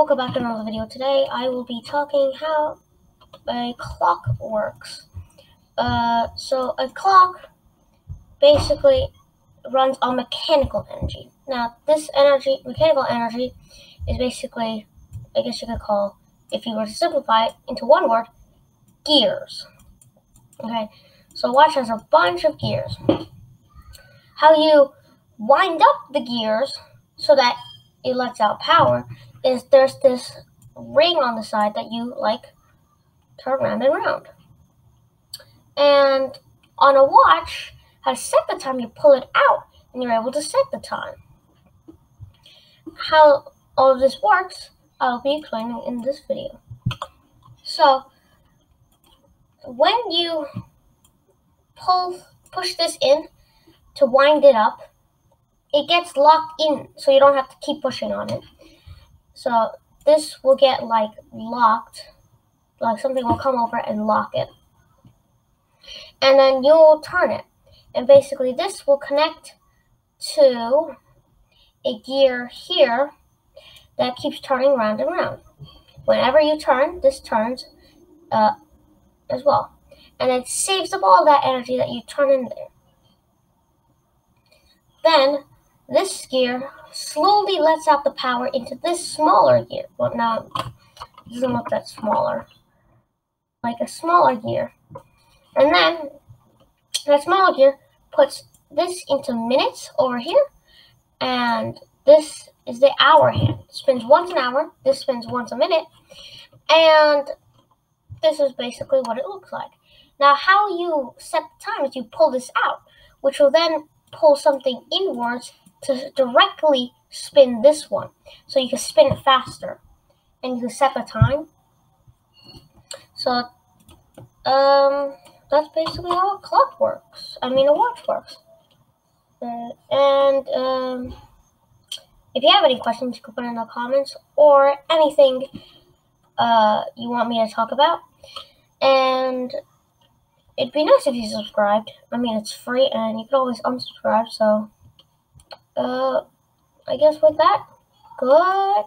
welcome back to another video. Today I will be talking how a clock works. Uh, so a clock basically runs on mechanical energy. Now this energy, mechanical energy, is basically, I guess you could call, if you were to simplify it into one word, gears. Okay, so watch has a bunch of gears. How you wind up the gears so that it lets out power is there's this ring on the side that you like turn round and round. And on a watch, how to set the time, you pull it out and you're able to set the time. How all of this works, I'll be explaining in this video. So, when you pull, push this in to wind it up, it gets locked in, so you don't have to keep pushing on it. So this will get like locked, like something will come over and lock it. And then you'll turn it. And basically this will connect to a gear here that keeps turning round and round. Whenever you turn, this turns uh, as well. And it saves up all that energy that you turn in there. Then this gear slowly lets out the power into this smaller gear. Well, now it doesn't look that smaller. Like a smaller gear. And then that smaller gear puts this into minutes over here. And this is the hour hand. It spins once an hour. This spins once a minute. And this is basically what it looks like. Now, how you set the time is you pull this out, which will then pull something inwards to directly spin this one. So you can spin it faster. And you can set the time. So, um, that's basically how a clock works. I mean, a watch works. Uh, and, um, if you have any questions, you can put in the comments or anything uh, you want me to talk about. And it'd be nice if you subscribed. I mean, it's free and you can always unsubscribe, so uh, I guess with that, goodbye.